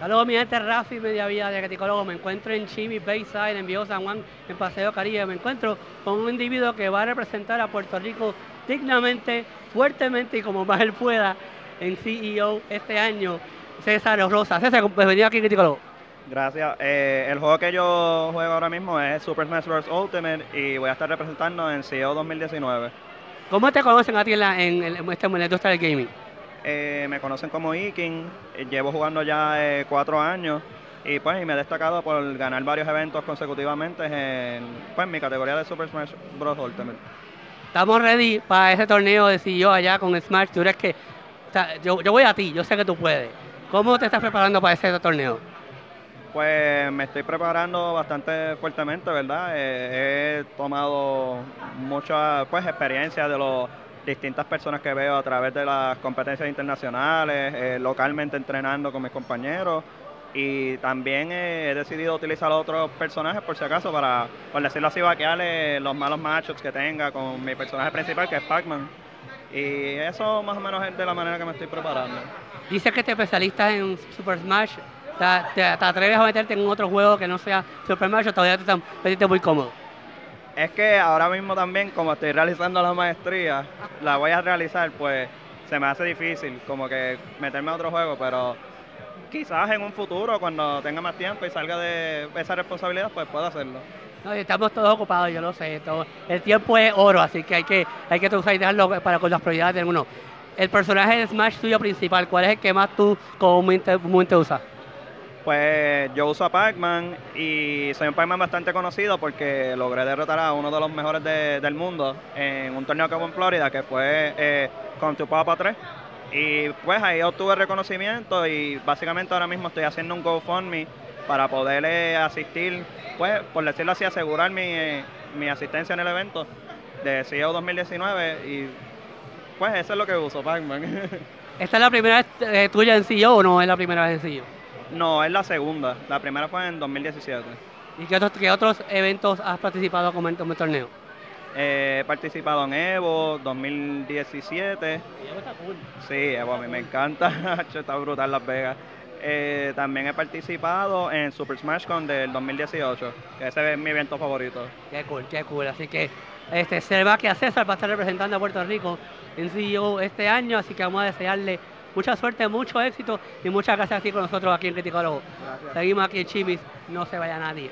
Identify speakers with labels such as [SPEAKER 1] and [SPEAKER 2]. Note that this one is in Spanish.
[SPEAKER 1] Saludos mi gente, Rafi Media Vida de Caticólogo. Me encuentro en Chibi Bayside, en Viejo San Juan, en Paseo Caribe. Me encuentro con un individuo que va a representar a Puerto Rico dignamente, fuertemente y como más él pueda en CEO este año, César Rosa. César, bienvenido aquí en Caticólogo.
[SPEAKER 2] Gracias. Eh, el juego que yo juego ahora mismo es Super Smash Bros. Ultimate y voy a estar representando en CEO 2019.
[SPEAKER 1] ¿Cómo te conocen a ti en, la, en, en, este momento del gaming?
[SPEAKER 2] Eh, me conocen como Iking, eh, llevo jugando ya eh, cuatro años y pues me he destacado por ganar varios eventos consecutivamente en pues, mi categoría de Super Smash Bros. Ultimate.
[SPEAKER 1] Estamos ready para ese torneo de CEO allá con Smash. Tú eres que, o sea, yo, yo voy a ti, yo sé que tú puedes. ¿Cómo te estás preparando para ese torneo?
[SPEAKER 2] Pues me estoy preparando bastante fuertemente, ¿verdad? Eh, he tomado mucha pues, experiencia de los distintas personas que veo a través de las competencias internacionales, eh, localmente entrenando con mis compañeros y también eh, he decidido utilizar otros personajes por si acaso para, por decirlo así, vaquearle los malos matchups que tenga con mi personaje principal que es Pac-Man. Y eso más o menos es de la manera que me estoy preparando.
[SPEAKER 1] Dices que te especialistas en Super Smash. ¿Te, atreves a meterte en otro juego que no sea Super Smash o todavía te estás muy cómodo?
[SPEAKER 2] Es que ahora mismo también, como estoy realizando la maestría, la voy a realizar, pues se me hace difícil como que meterme a otro juego, pero quizás en un futuro, cuando tenga más tiempo y salga de esa responsabilidad, pues puedo hacerlo.
[SPEAKER 1] No, estamos todos ocupados, yo lo sé. Todo. El tiempo es oro, así que hay que, hay que para con las prioridades de uno. El personaje de Smash tuyo principal, ¿cuál es el que más tú comúnmente usas?
[SPEAKER 2] Pues yo uso a Pac-Man y soy un Pac-Man bastante conocido porque logré derrotar a uno de los mejores de, del mundo en un torneo que hubo en Florida que fue eh, con tu Papa 3. Y pues ahí obtuve reconocimiento y básicamente ahora mismo estoy haciendo un GoFundMe para poder eh, asistir, pues por decirlo así, asegurar mi, eh, mi asistencia en el evento de CEO 2019 y pues eso es lo que uso, Pac-Man.
[SPEAKER 1] ¿Esta es la primera vez eh, tuya en CEO o no es la primera vez en CEO?
[SPEAKER 2] No, es la segunda. La primera fue en 2017.
[SPEAKER 1] ¿Y qué otros, qué otros eventos has participado como en, como torneo?
[SPEAKER 2] Eh, he participado en Evo 2017.
[SPEAKER 1] Evo está cool.
[SPEAKER 2] Sí, Evo a mí me encanta. está brutal Las Vegas. Eh, también he participado en Super Smash Con del 2018, que ese es mi evento favorito.
[SPEAKER 1] Qué cool, qué cool. Así que este, se va que a César va a estar representando a Puerto Rico en CEO este año, así que vamos a desearle mucha suerte, mucho éxito y muchas gracias a ti con nosotros aquí en Criticólogo. Seguimos aquí en Chimis, no se vaya nadie.